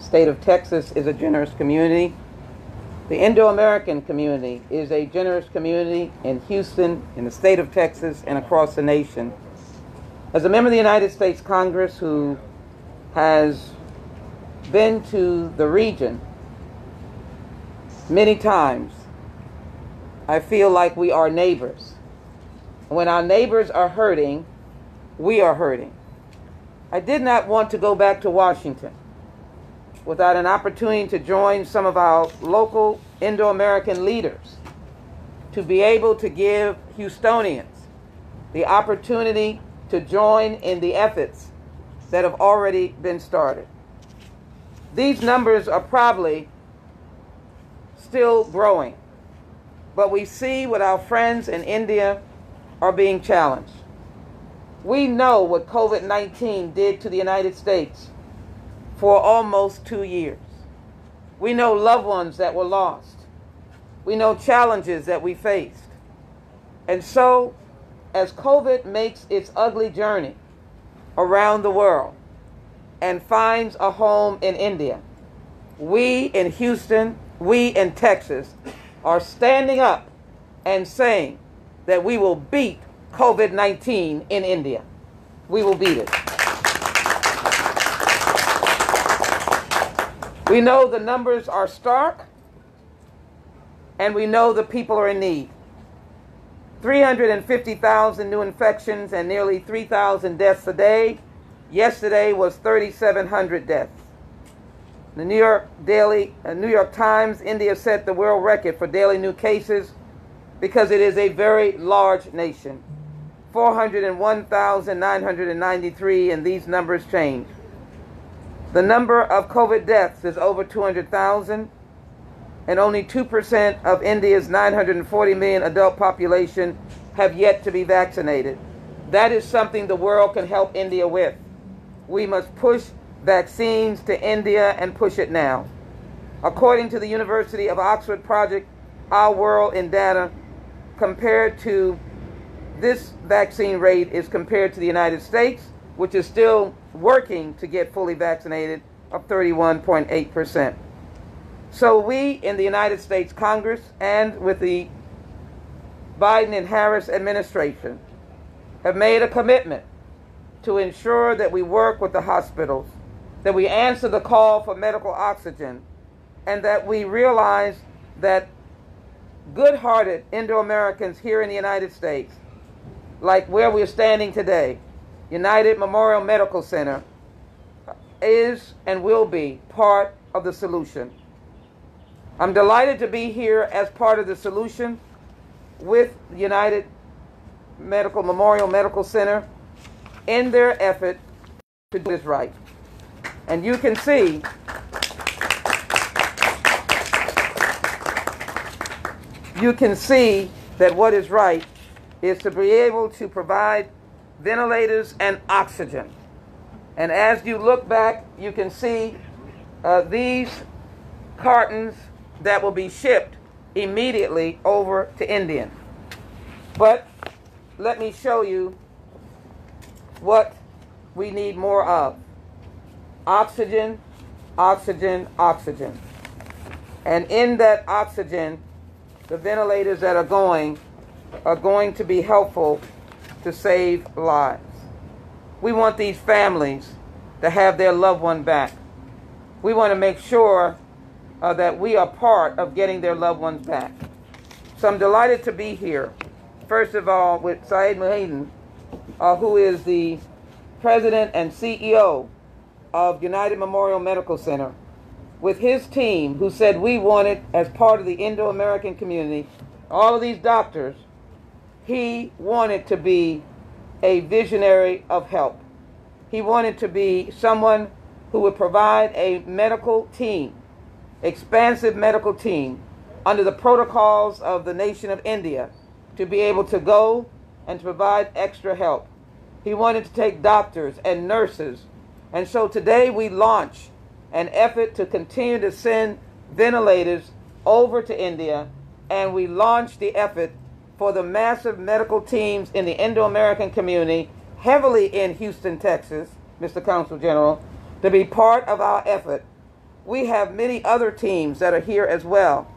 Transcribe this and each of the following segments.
state of Texas is a generous community. The Indo-American community is a generous community in Houston, in the state of Texas, and across the nation. As a member of the United States Congress who has been to the region many times, I feel like we are neighbors. When our neighbors are hurting, we are hurting. I did not want to go back to Washington without an opportunity to join some of our local Indo American leaders to be able to give Houstonians the opportunity to join in the efforts that have already been started. These numbers are probably still growing, but we see what our friends in India are being challenged. We know what COVID 19 did to the United States for almost two years. We know loved ones that were lost. We know challenges that we faced. And so, as COVID makes its ugly journey around the world and finds a home in India, we in Houston, we in Texas are standing up and saying that we will beat COVID 19 in India. We will beat it. We know the numbers are stark, and we know the people are in need. 350,000 new infections and nearly 3,000 deaths a day. Yesterday was 3,700 deaths. The New York Daily, uh, New York Times, India set the world record for daily new cases because it is a very large nation. 401,993, and these numbers change. The number of COVID deaths is over 200,000, and only 2% of India's 940 million adult population have yet to be vaccinated. That is something the world can help India with. We must push vaccines to India and push it now. According to the University of Oxford project, Our World in Data, compared to this vaccine rate is compared to the United States, which is still working to get fully vaccinated, of 31.8%. So we in the United States Congress and with the Biden and Harris administration have made a commitment to ensure that we work with the hospitals, that we answer the call for medical oxygen, and that we realize that good hearted Indo Americans here in the United States, like where we're standing today, United Memorial Medical Center, is and will be part of the solution. I'm delighted to be here as part of the solution with United Medical Memorial Medical Center in their effort to do this right. And you can see you can see that what is right is to be able to provide ventilators and oxygen. And as you look back, you can see uh, these cartons that will be shipped immediately over to Indian. But let me show you what we need more of oxygen, oxygen, oxygen. And in that oxygen, the ventilators that are going are going to be helpful to save lives. We want these families to have their loved one back. We want to make sure uh, that we are part of getting their loved ones back. So I'm delighted to be here. First of all, with Syed Mohiuddin, uh, who is the president and CEO of United Memorial Medical Center, with his team, who said we wanted, as part of the Indo American community, all of these doctors, he wanted to be a visionary of help. He wanted to be someone who would provide a medical team, expansive medical team, under the protocols of the nation of India to be able to go and to provide extra help. He wanted to take doctors and nurses. And so today we launch an effort to continue to send ventilators over to India, and we launch the effort for the massive medical teams in the Indo American community, heavily in Houston, Texas, Mr. Consul General, to be part of our effort we have many other teams that are here as well.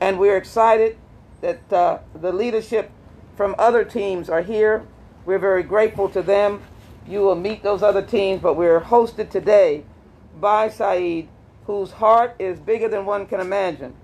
And we're excited that uh, the leadership from other teams are here. We're very grateful to them. You will meet those other teams, but we're hosted today by Saeed, whose heart is bigger than one can imagine.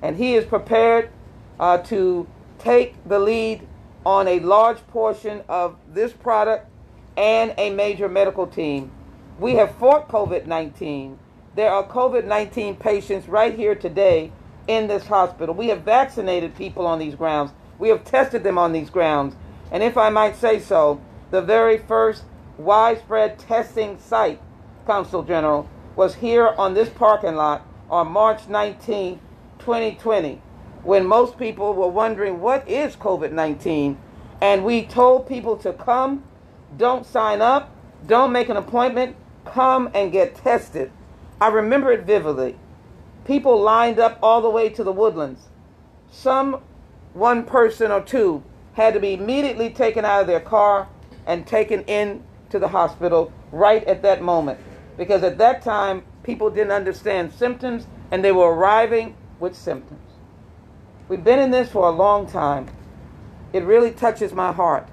And he is prepared uh, to take the lead on a large portion of this product and a major medical team. We have fought COVID 19. There are COVID 19 patients right here today in this hospital. We have vaccinated people on these grounds, we have tested them on these grounds. And if I might say so, the very first widespread testing site, Consul General, was here on this parking lot on March 19, 2020, when most people were wondering what is COVID 19. And we told people to come, don't sign up, don't make an appointment, come and get tested. I remember it vividly. People lined up all the way to the woodlands. Some one person or two had to be immediately taken out of their car and taken in to the hospital right at that moment. Because at that time, people didn't understand symptoms and they were arriving with symptoms. We've been in this for a long time. It really touches my heart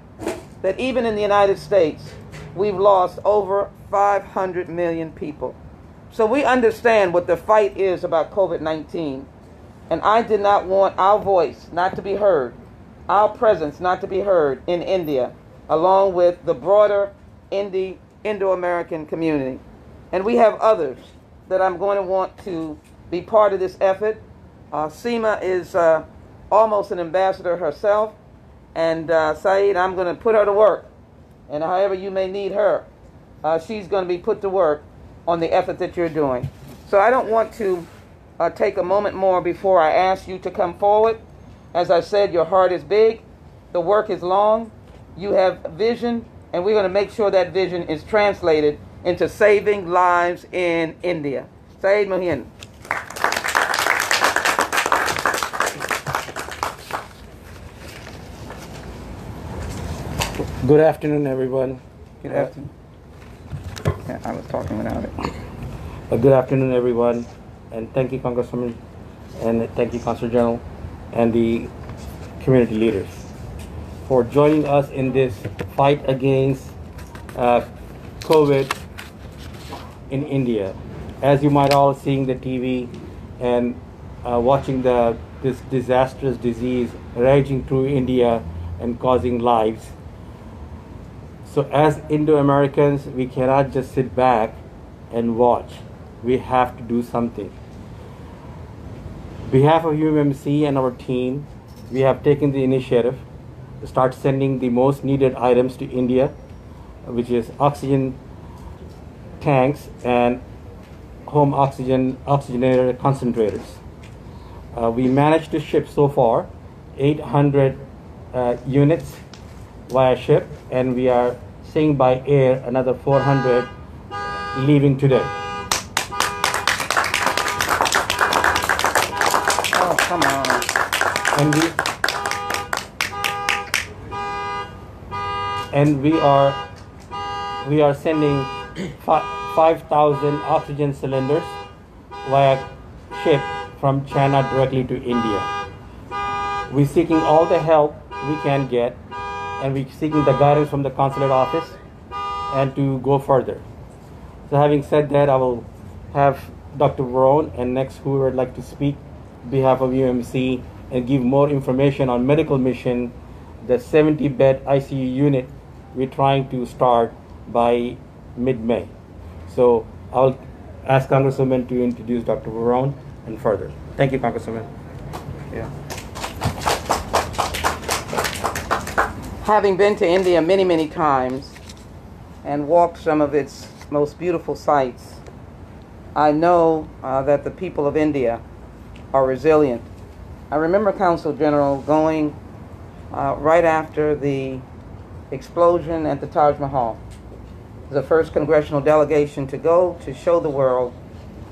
that even in the United States, we've lost over 500 million people. So we understand what the fight is about COVID 19. And I did not want our voice not to be heard, our presence not to be heard in India, along with the broader Indo American community. And we have others that I'm going to want to be part of this effort. Uh, Seema is uh, almost an ambassador herself. And uh, Saeed, I'm going to put her to work. And however you may need her, uh, she's going to be put to work on the effort that you're doing. So I don't want to uh, take a moment more before I ask you to come forward. As I said, your heart is big, the work is long, you have vision, and we're going to make sure that vision is translated into saving lives in India. Saeed Mohin. Good afternoon, everyone. Good afternoon. Yeah, I was talking without it. Uh, good afternoon, everyone, and thank you, Congresswoman, and thank you, Consul General, and the community leaders for joining us in this fight against uh, COVID in India. As you might all seeing the TV and uh, watching the this disastrous disease raging through India and causing lives. So, as Indo Americans, we cannot just sit back and watch. We have to do something. On behalf of UMMC and our team, we have taken the initiative to start sending the most needed items to India, which is oxygen tanks and home oxygen oxygenator concentrators. Uh, we managed to ship so far 800 uh, units via ship, and we are seeing by air another 400 leaving today. Oh, come on. And we and we are we are sending 5,000 oxygen cylinders via ship from China directly to India. We're seeking all the help we can get, and we're seeking the guidance from the consulate office and to go further. So, having said that, I will have Dr. Varon and next who would like to speak behalf of UMC and give more information on medical mission, the 70 bed ICU unit we're trying to start by mid May. So, I'll ask Congresswoman to introduce Dr. Varon and further. Thank you, Congresswoman. Yeah. Having been to India many, many times and walked some of its most beautiful sites, I know uh, that the people of India are resilient. I remember Consul General going uh, right after the explosion at the Taj Mahal. The first congressional delegation to go to show the world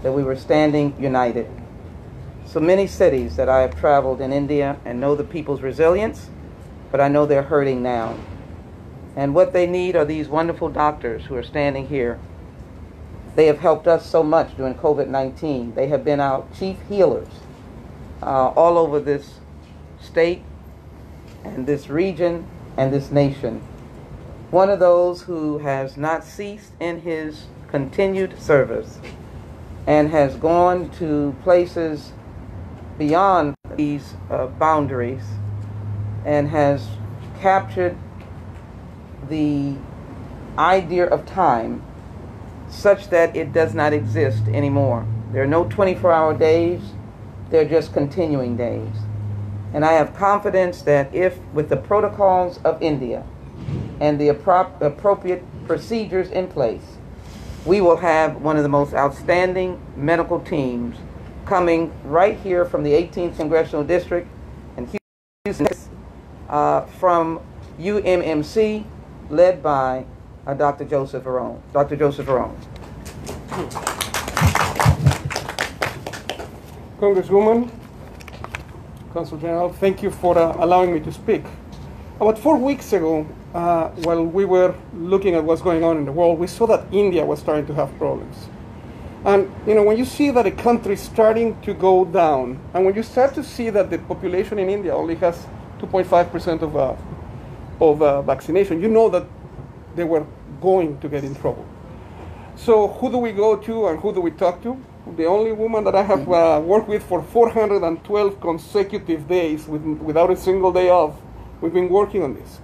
that we were standing united. So many cities that I have traveled in India and know the people's resilience, but I know they're hurting now. And what they need are these wonderful doctors who are standing here. They have helped us so much during COVID 19. They have been our chief healers uh, all over this state and this region and this nation. One of those who has not ceased in his continued service and has gone to places beyond these uh, boundaries and has captured the idea of time such that it does not exist anymore. There are no 24 hour days, they're just continuing days. And I have confidence that if, with the protocols of India and the appro- appropriate procedures in place, we will have one of the most outstanding medical teams coming right here from the 18th Congressional District and Houston uh, from UMMC, led by uh, Dr. Joseph Varon. Dr. Joseph Varon. Congresswoman, Consul General, thank you for uh, allowing me to speak. About four weeks ago, uh, while we were looking at what's going on in the world, we saw that India was starting to have problems. And you know, when you see that a country is starting to go down, and when you start to see that the population in India only has 2.5% of, uh, of uh, vaccination, you know that they were going to get in trouble. So who do we go to and who do we talk to? The only woman that I have uh, worked with for 412 consecutive days with, without a single day off, we've been working on this.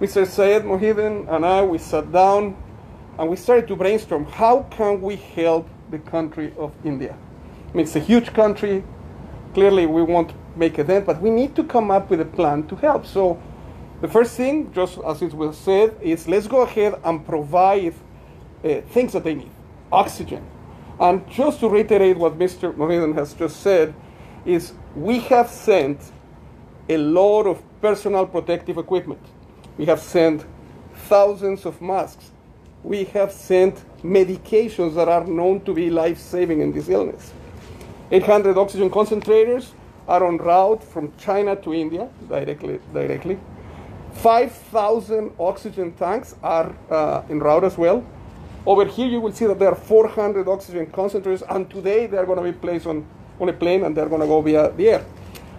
Mr. Syed Mohiuddin and I, we sat down and we started to brainstorm how can we help the country of India. I mean, it's a huge country. Clearly, we won't make a dent, but we need to come up with a plan to help. So, the first thing, just as it was said, is let's go ahead and provide uh, things that they need oxygen. And just to reiterate what Mr. Mohiuddin has just said, is we have sent a lot of personal protective equipment. We have sent thousands of masks. We have sent medications that are known to be life saving in this illness. 800 oxygen concentrators are on route from China to India directly. directly. 5,000 oxygen tanks are uh, en route as well. Over here, you will see that there are 400 oxygen concentrators, and today they are going to be placed on, on a plane and they're going to go via the air.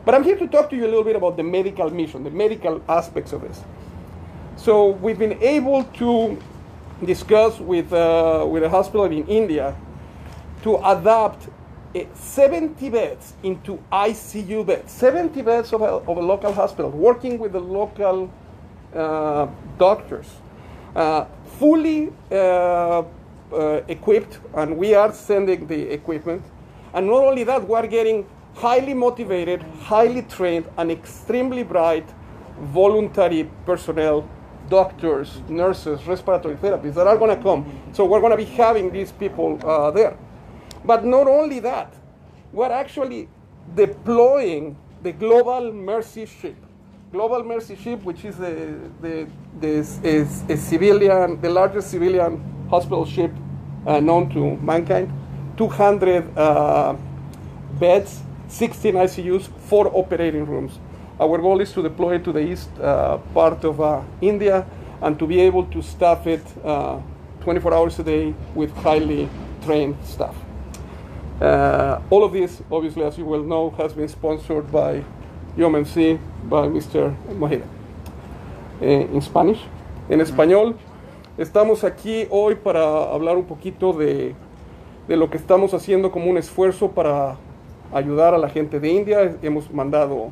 But I'm here to talk to you a little bit about the medical mission, the medical aspects of this. So we've been able to discuss with, uh, with a hospital in India to adapt 70 beds into ICU beds, 70 beds of a, of a local hospital, working with the local uh, doctors, uh, fully uh, uh, equipped, and we are sending the equipment. And not only that, we are getting highly motivated, highly trained, and extremely bright voluntary personnel doctors, nurses, respiratory therapists that are going to come. So we're going to be having these people uh, there. But not only that, we're actually deploying the Global Mercy Ship. Global Mercy Ship, which is the, the, the is a civilian, the largest civilian hospital ship uh, known to mankind, 200 uh, beds, 16 ICUs, four operating rooms. Our goal is to deploy it to the east uh, part of uh, India and to be able to staff it uh, 24 hours a day with highly trained staff. Uh, all of this, obviously, as you well know, has been sponsored by UMMC, by Mr. Mojeda. Eh, in Spanish, en español, estamos aquí hoy para hablar un poquito de, de lo que estamos haciendo como un esfuerzo para ayudar a la gente de India. Hemos mandado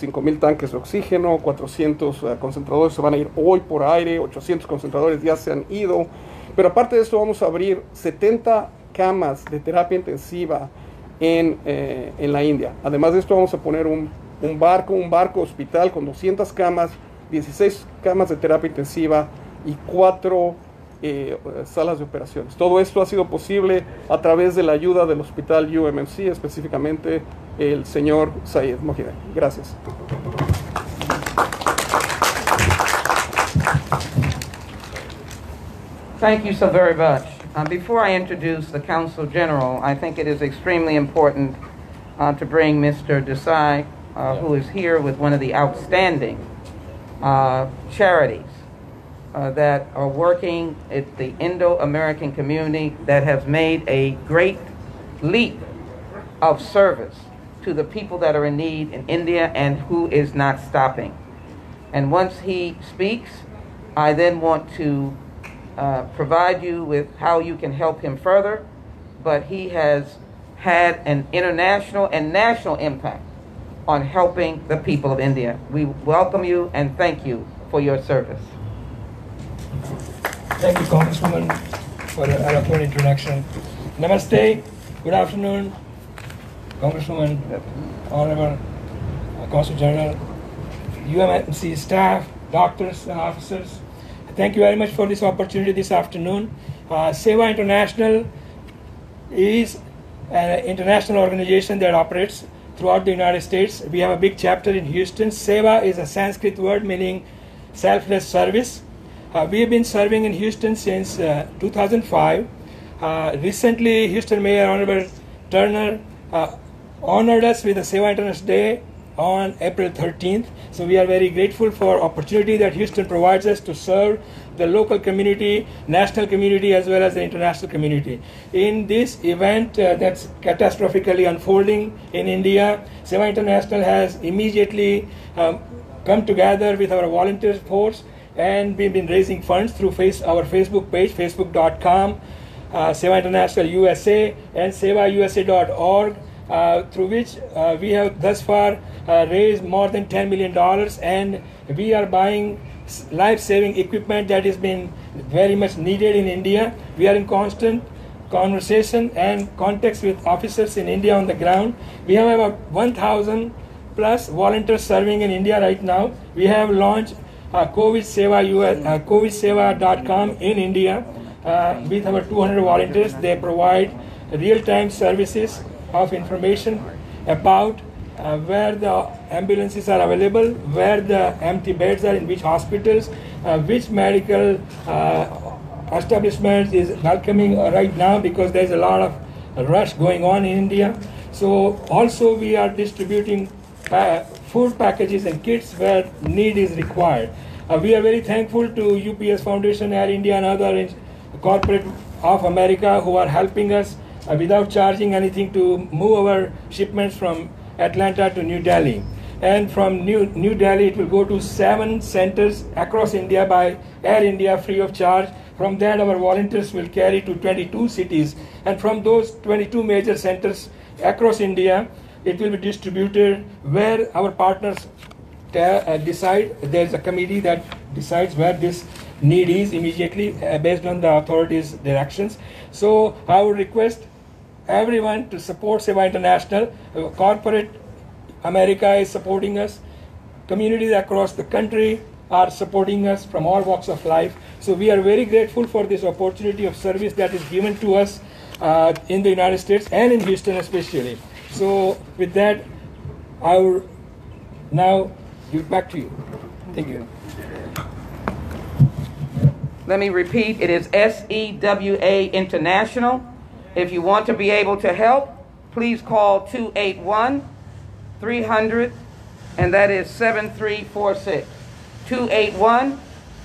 5.000 tanques de oxígeno, 400 uh, concentradores se van a ir hoy por aire, 800 concentradores ya se han ido. Pero aparte de esto vamos a abrir 70 camas de terapia intensiva en, eh, en la India. Además de esto vamos a poner un, un, barco, un barco hospital con 200 camas, 16 camas de terapia intensiva y 4 eh, salas de operaciones. Todo esto ha sido posible a través de la ayuda del hospital UMMC, específicamente el señor Sayed Mohideen. Gracias. Thank you so much. Uh, before I introduce the Consul General, I think it is extremely important uh, to bring Mr. Desai, uh, who is here with one of the outstanding uh, charities uh, that are working at the Indo American community that has made a great leap of service to the people that are in need in India and who is not stopping. And once he speaks, I then want to uh, provide you with how you can help him further. But he has had an international and national impact on helping the people of India. We welcome you and thank you for your service. Thank you, Congresswoman, for the eloquent introduction. Namaste. Good afternoon, Congresswoman, Honorable uh, Consul General, UMC staff, doctors, and officers. Thank you very much for this opportunity this afternoon. Uh, Seva International is an international organization that operates throughout the United States. We have a big chapter in Houston. Seva is a Sanskrit word meaning selfless service. Uh, we have been serving in Houston since uh, 2005. Uh, recently, Houston Mayor Honorable Turner uh, honored us with the Seva International Day on April 13th. So we are very grateful for opportunity that Houston provides us to serve the local community, national community, as well as the international community. In this event uh, that's catastrophically unfolding in India, Seva International has immediately um, come together with our volunteer force and we've been raising funds through face, our Facebook page, facebook.com, uh, Seva International USA, and sevausa.org, uh, through which uh, we have thus far uh, raised more than $10 million, and we are buying life-saving equipment that has been very much needed in India. We are in constant conversation and contacts with officers in India on the ground. We have about 1,000 plus volunteers serving in India right now. We have launched uh, COVID Seva US, uh, COVIDSeva.com in India uh, with our 200 volunteers. They provide real-time services of information about uh, where the ambulances are available, where the empty beds are in which hospitals, uh, which medical uh, establishments is welcoming right now because there's a lot of rush going on in India. So also we are distributing pa- food packages and kits where need is required. Uh, we are very thankful to UPS Foundation, Air India, and other corporate of America who are helping us uh, without charging anything to move our shipments from Atlanta to New Delhi. And from New, New Delhi, it will go to seven centers across India by Air India free of charge. From that, our volunteers will carry to 22 cities. And from those 22 major centers across India, it will be distributed where our partners uh, decide. There's a committee that decides where this need is immediately uh, based on the authorities' directions. So I would request everyone to support Seva International. Uh, corporate America is supporting us. Communities across the country are supporting us from all walks of life. So we are very grateful for this opportunity of service that is given to us uh, in the United States and in Houston especially. So with that, I will now give back to you. Thank you. Let me repeat it is SEWA International. If you want to be able to help, please call 281 300, and that is 7346. 281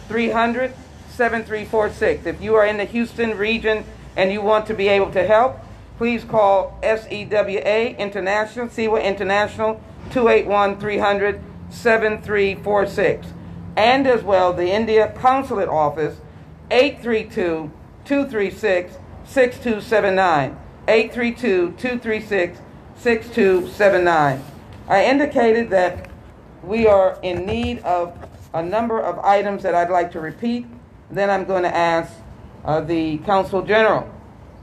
300 7346. If you are in the Houston region and you want to be able to help, please call SEWA International, SEWA International, 281 300 7346. And as well, the India Consulate Office, 832 236 6279. 832 236 6279. I indicated that we are in need of a number of items that I'd like to repeat. Then I'm going to ask uh, the Consul General,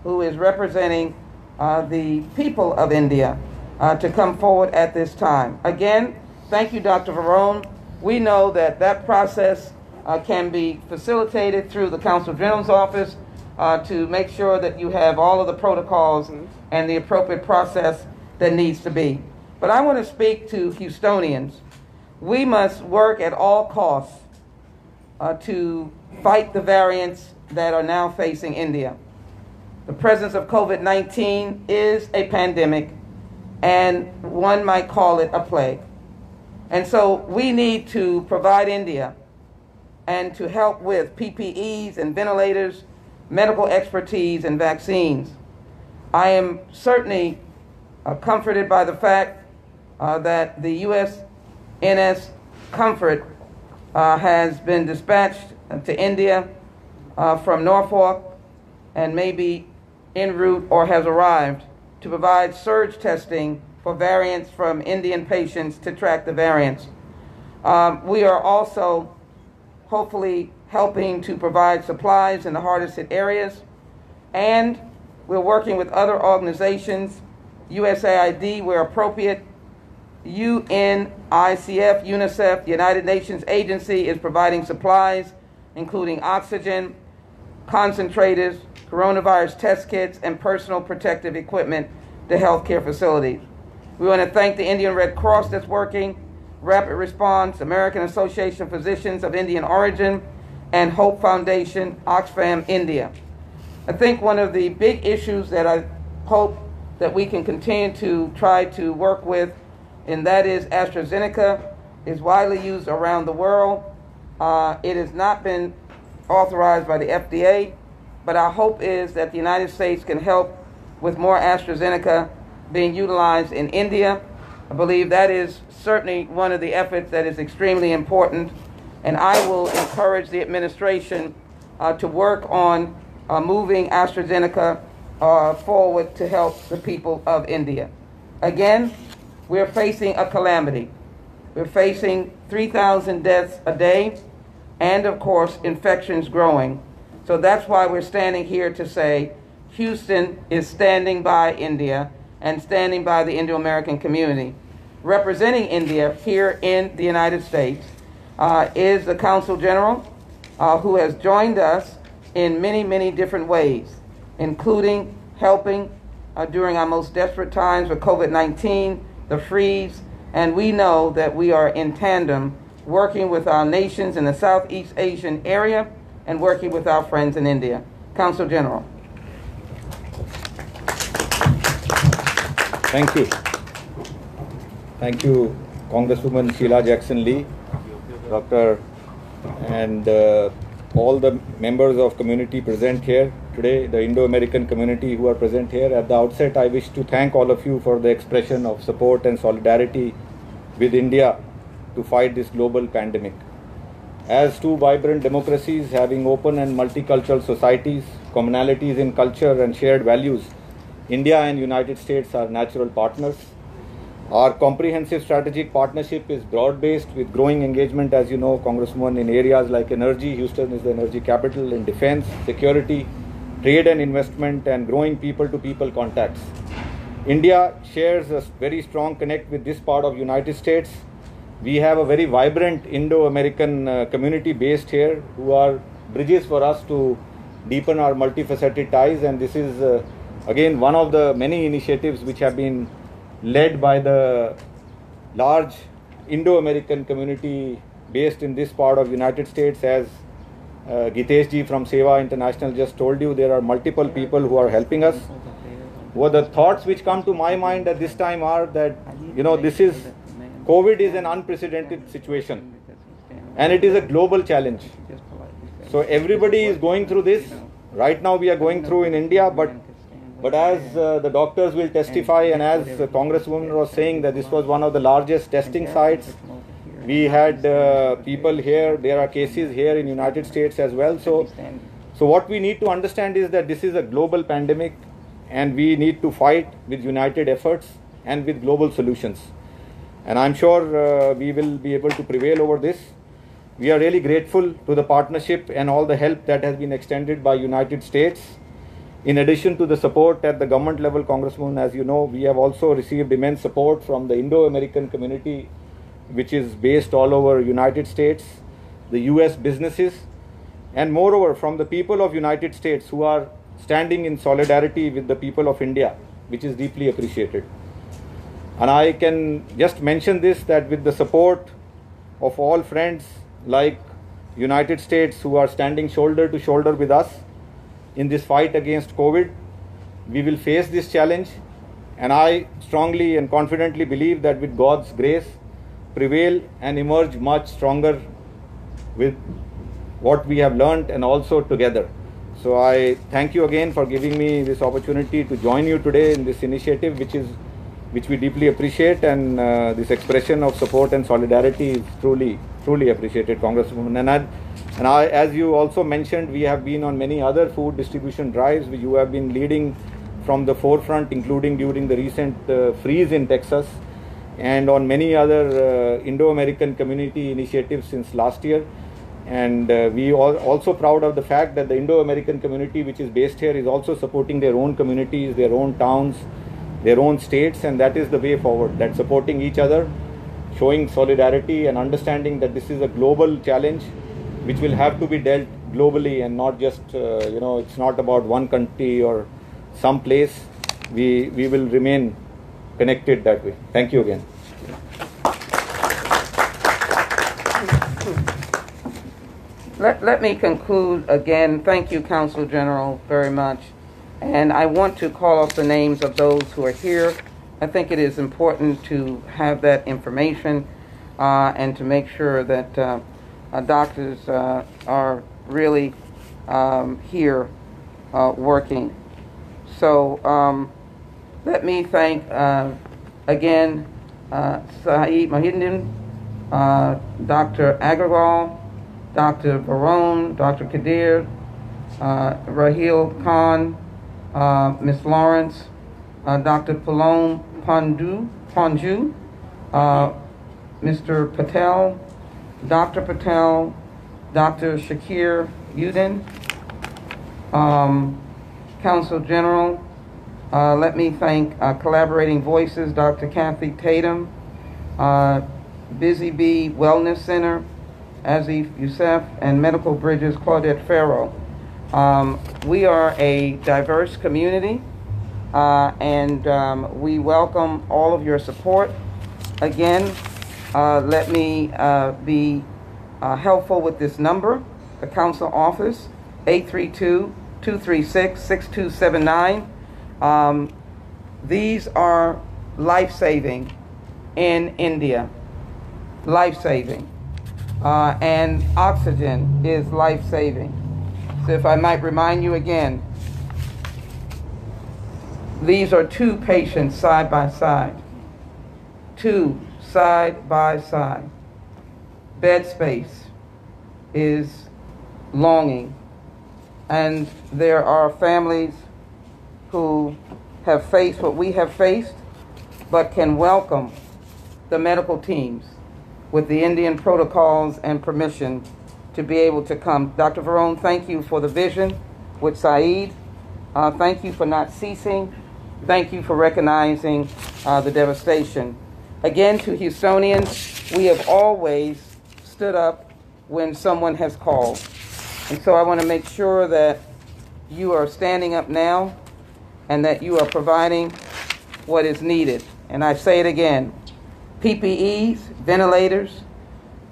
who is representing uh, the people of India, uh, to come forward at this time. Again, thank you, Dr. Varon. We know that that process uh, can be facilitated through the Consul General's office uh, to make sure that you have all of the protocols and the appropriate process that needs to be. But I want to speak to Houstonians. We must work at all costs uh, to fight the variants that are now facing India. The presence of COVID 19 is a pandemic, and one might call it a plague. And so we need to provide India and to help with PPEs and ventilators, medical expertise, and vaccines. I am certainly uh, comforted by the fact uh, that the USNS Comfort uh, has been dispatched to India uh, from Norfolk and may be en route or has arrived to provide surge testing for variants from Indian patients to track the variants. Um, we are also hopefully helping to provide supplies in the hardest hit areas, and we're working with other organizations, USAID where appropriate, UN, ICF, UNICEF, the United Nations Agency is providing supplies, including oxygen, concentrators, coronavirus test kits, and personal protective equipment to healthcare facilities. We want to thank the Indian Red Cross that's working, Rapid Response, American Association of Physicians of Indian Origin, and Hope Foundation, Oxfam India. I think one of the big issues that I hope that we can continue to try to work with, and that is AstraZeneca is widely used around the world. Uh, it has not been authorized by the FDA, but our hope is that the United States can help with more AstraZeneca being utilized in India. I believe that is certainly one of the efforts that is extremely important, and I will encourage the administration uh, to work on uh, moving AstraZeneca uh, forward to help the people of India. Again, we're facing a calamity. We're facing 3,000 deaths a day, and of course, infections growing. So that's why we're standing here to say Houston is standing by India and standing by the Indo American community. Representing India here in the United States uh, is the Consul General, uh, who has joined us in many, many different ways, including helping uh, during our most desperate times with COVID 19, the freeze, and we know that we are in tandem working with our nations in the Southeast Asian area and working with our friends in India. Consul General. Thank you. Thank you, Congresswoman Sheila Jackson Lee, Dr. and uh, all the members of community present here today, the Indo-American community who are present here. At the outset, I wish to thank all of you for the expression of support and solidarity with India to fight this global pandemic. As two vibrant democracies having open and multicultural societies, commonalities in culture and shared values, India and United States are natural partners. Our comprehensive strategic partnership is broad based with growing engagement, as you know, Congresswoman, in areas like energy. Houston is the energy capital, in defense, security, trade and investment, and growing people to people contacts. India shares a very strong connect with this part of United States. We have a very vibrant Indo-American uh, community based here who are bridges for us to deepen our multifaceted ties and this is uh, again one of the many initiatives which have been led by the large Indo-American community based in this part of United States as uh, Gitesh ji from Seva International just told you there are multiple people who are helping us. What the thoughts which come to my mind at this time are that you know this is COVID is an unprecedented situation and it is a global challenge. So everybody is going through this. Right now we are going through in India, but but as uh, the doctors will testify, and as the Congresswoman was saying, that this was one of the largest testing sites. We had uh, people here. There are cases here in United States as well. So, so what we need to understand is that this is a global pandemic, and we need to fight with united efforts and with global solutions. And I'm sure uh, we will be able to prevail over this. We are really grateful to the partnership and all the help that has been extended by United States in addition to the support at the government level, Congressman, as you know, we have also received immense support from the Indo-American community, which is based all over United States, the U.S. businesses, and moreover from the people of United States who are standing in solidarity with the people of India, which is deeply appreciated. And I can just mention this that with the support of all friends like United States who are standing shoulder to shoulder with us, in this fight against COVID. We will face this challenge, and I strongly and confidently believe that with God's grace, prevail and emerge much stronger with what we have learned and also together. So I thank you again for giving me this opportunity to join you today in this initiative, which is which we deeply appreciate, and uh, this expression of support and solidarity is truly truly appreciated, Congresswoman. And I, and I, as you also mentioned, we have been on many other food distribution drives. You have been leading from the forefront, including during the recent uh, freeze in Texas, and on many other uh, Indo-American community initiatives since last year. And uh, we are also proud of the fact that the Indo-American community, which is based here, is also supporting their own communities, their own towns, their own states, and that is the way forward. That supporting each other, showing solidarity, and understanding that this is a global challenge, which will have to be dealt globally and not just uh, you know it's not about one country or some place. We we will remain connected that way. Thank you again. Let, let me conclude again. Thank you, Consul General, very much. And I want to call off the names of those who are here. I think it is important to have that information uh, and to make sure that uh, doctors uh, are really um, here uh, working. So um, let me thank uh, again Saeed Mohiuddin, Dr. Agarwal, Dr. Barone, Dr. Kadir, Rahil Khan, uh, Ms. Lawrence, uh, Dr. Palom Pandu, Panju, uh, Mr. Patel, Dr. Patel, Dr. Shakir Udin, um, Consul General. Uh, let me thank uh, Collaborating Voices, Dr. Kathy Tatum, uh, Busy Bee Wellness Center, Azif Youssef, and Medical Bridges, Claudette Farrow. Um, we are a diverse community, uh, and um, we welcome all of your support. Again, uh, let me uh, be uh, helpful with this number, the council office, 832-236-6279. Um, these are life-saving in India, life-saving. Uh, and oxygen is life-saving. So if I might remind you again, these are two patients side by side. Two side by side. Bed space is longing. And there are families who have faced what we have faced, but can welcome the medical teams with the Indian protocols and permission to be able to come. Dr. Varon, thank you for the vision with Saeed. Uh, thank you for not ceasing. Thank you for recognizing uh, the devastation. Again, to Houstonians, we have always stood up when someone has called. And so I want to make sure that you are standing up now and that you are providing what is needed. And I say it again PPEs, ventilators,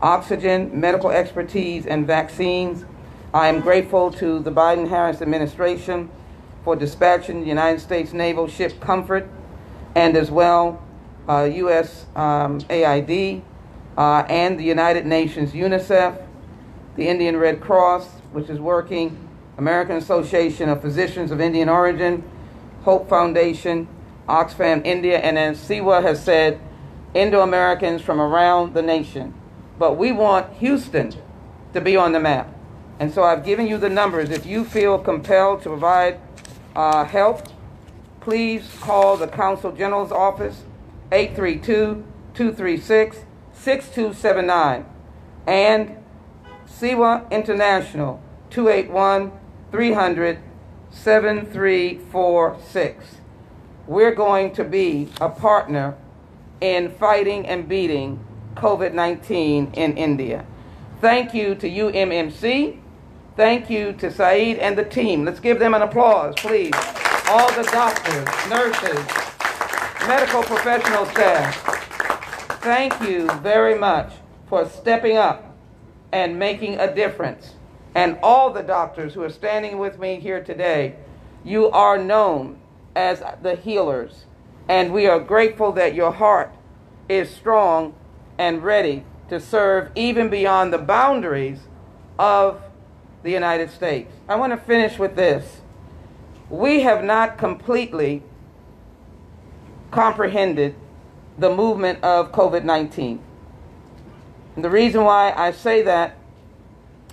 oxygen, medical expertise, and vaccines. I am grateful to the Biden Harris administration for dispatching the United States naval ship Comfort and as well uh, U.S. Um, AID uh, and the United Nations UNICEF, the Indian Red Cross, which is working, American Association of Physicians of Indian Origin, Hope Foundation, Oxfam India, and as Sewa has said, Indo Americans from around the nation. But we want Houston to be on the map. And so I've given you the numbers. If you feel compelled to provide uh, help, please call the Consul General's office, 832-236-6279. And SEWA International, 281-300-7346. We're going to be a partner in fighting and beating COVID 19 in India. Thank you to UMMC. Thank you to Saeed and the team. Let's give them an applause, please. All the doctors, nurses, medical professional staff. Thank you very much for stepping up and making a difference. And all the doctors who are standing with me here today, you are known as the healers. And we are grateful that your heart is strong and ready to serve even beyond the boundaries of the United States. I want to finish with this. We have not completely comprehended the movement of COVID 19. And the reason why I say that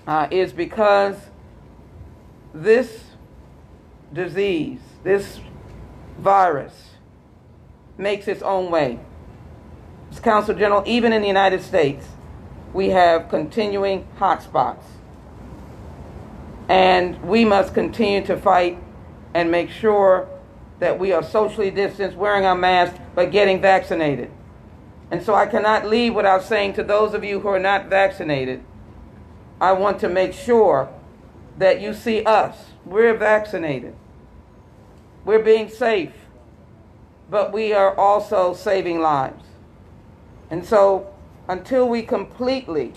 uh, is because this disease, this virus, makes its own way. As Consul General, even in the United States, we have continuing hotspots. And we must continue to fight and make sure that we are socially distanced, wearing our masks, but getting vaccinated. And so I cannot leave without saying to those of you who are not vaccinated, I want to make sure that you see us. We're vaccinated. We're being safe, but we are also saving lives. And so until we completely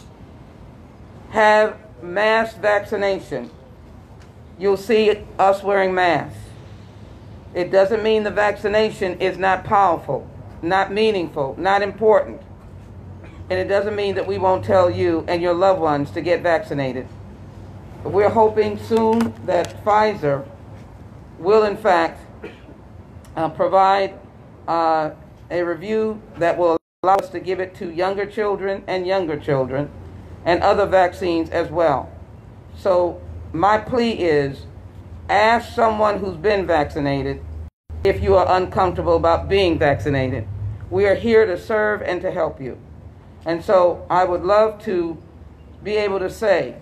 have mass vaccination, you'll see us wearing masks. It doesn't mean the vaccination is not powerful, not meaningful, not important. And it doesn't mean that we won't tell you and your loved ones to get vaccinated. We're hoping soon that Pfizer will, in fact, uh, provide uh, a review that will allow us to give it to younger children and younger children and other vaccines as well. So, my plea is ask someone who's been vaccinated if you are uncomfortable about being vaccinated. We are here to serve and to help you. And so I would love to be able to say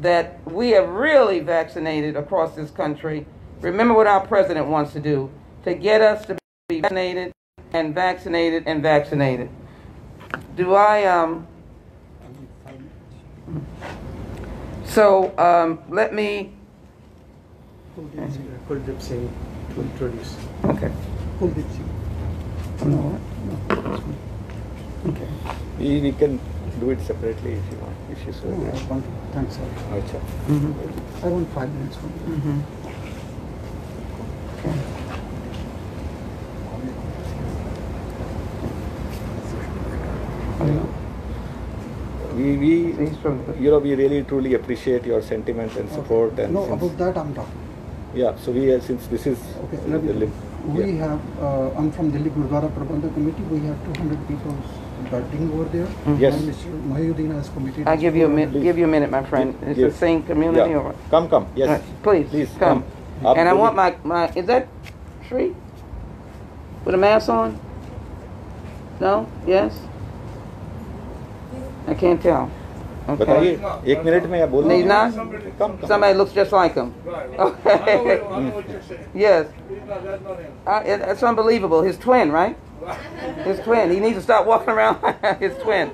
that we have really vaccinated across this country. Remember what our president wants to do to get us to be vaccinated and vaccinated and vaccinated. Do I, um, so um, let me, Kuldip Singh to introduce. okay. Kuldip Singh. No, no. Okay. We, we can do it separately if you want, if you so. No, I want, thanks, sir. Acha. I want five minutes from you. Mhm. Okay. We, we, He's from the- you know, we really truly appreciate your sentiment and support and No, since- about that I'm talking. Yeah, so we, uh, since this is Okay, the Ravi, lim- we yeah. have, uh, I'm from Delhi Gurdwara Prabandhak Committee, we have two hundred people batting over there. Yes. And Mr. Mohiuddin has committed. I give you a minute, give you a minute, my friend. It's the same community Yeah. or? Come, come, yes. Right, Please, Please, come. come. And I want my, my, is that Sri? With a mask on? No? Yes? I can't tell. बताइए Okay. एक minute में या बोल He's not? Come come Somebody looks just like him. Okay. Yes. Uh, it- It's unbelievable. His twin, right? His twin. He needs to stop walking around like his twin.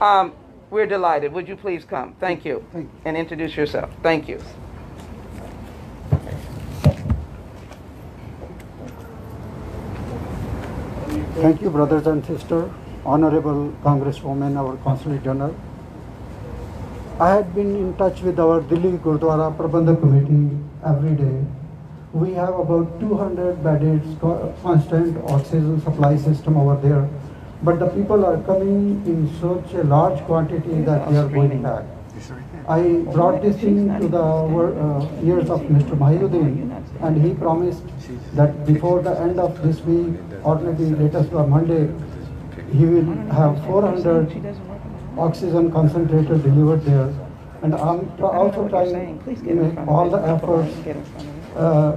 Um, we're delighted. Would you please come? Thank you. Thank you. And introduce yourself. Thank you. Thank you, brothers and sisters, Honorable Congresswoman, our Consulate General. I had been in touch with our Delhi Gurdwara Prabandhak Committee every day. We have about 200 bedded constant oxygen supply system over there, but the people are coming in such a large quantity that they are going back. I brought this thing to the uh, ears of Mr. Mohiuddin, and he promised that before the end of this week, or maybe latest by Monday, he will have 400 oxygen concentrator delivered there. And I'm tr- also trying to make all the efforts uh,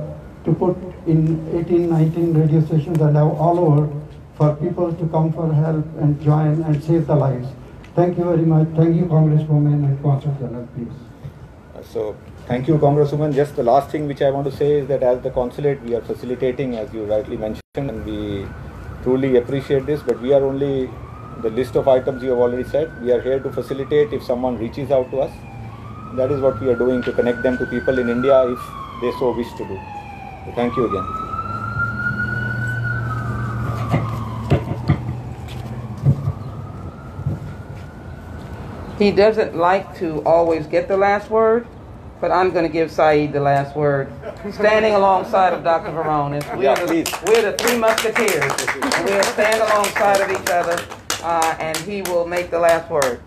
to put in 18, 19 radio stations and have all over for people to come for help and join and save the lives. Thank you very much. Thank you, Congresswoman and Consul General, please. So, thank you, Congresswoman. Just the last thing which I want to say is that as the consulate, we are facilitating, as you rightly mentioned, and we truly appreciate this, but we are only, the list of items you have already said, we are here to facilitate if someone reaches out to us. That is what we are doing to connect them to people in India if they so wish to do. So thank you again. He doesn't like to always get the last word, but I'm going to give Syed the last word. Standing alongside of Dr. Varon. It's- We're, Yeah, the, we're the three musketeers. We'll stand alongside of each other, uh, and he will make the last word.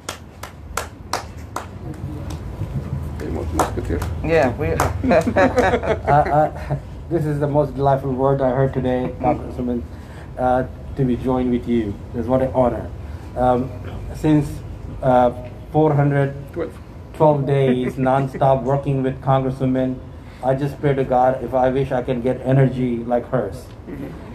Yeah, we. Uh, uh, this is the most delightful word I heard today, Congresswoman, uh, to be joined with you. It's what an honor. Um, since uh, 412 Twelve. days non-stop working with Congresswomen, I just pray to God if I wish I can get energy like hers.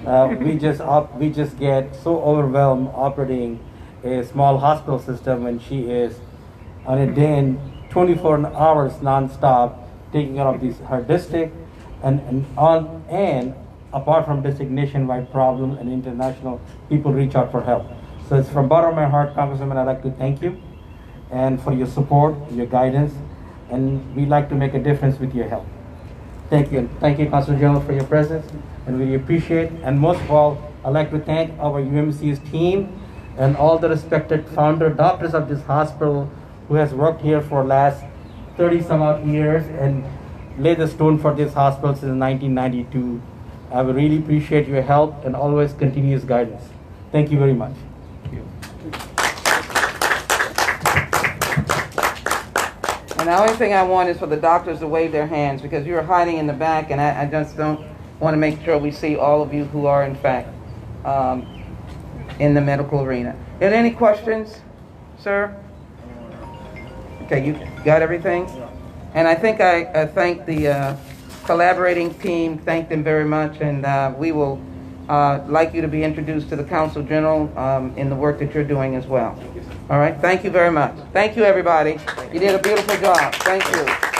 Uh, we just op- we just get so overwhelmed operating a small hospital system when she is on a day in 24 hours non-stop taking care of these her district and, and on and apart from district nationwide problem and international people reach out for help so it's from bottom of my heart congresswoman i'd like to thank you and for your support your guidance and we'd like to make a difference with your help Thank you. Thank you, Consul General, for your presence, and we appreciate. And most of all, I'd like to thank our UMC's team and all the respected founder doctors of this hospital who has worked here for last 30 some odd years and laid the stone for this hospital since 1992. I would really appreciate your help and always continuous guidance. Thank you very much. And the only thing I want is for the doctors to wave their hands because you're hiding in the back, and I, I just don't want to make sure we see all of you who are, in fact, um, in the medical arena. Are there any questions, sir? Okay, you got everything? And I think I, I thank the uh, collaborating team, thank them very much, and uh, we will uh, like you to be introduced to the Consul General um, in the work that you're doing as well. All right, thank you very much. Thank you, everybody. You did a beautiful job. Thank you.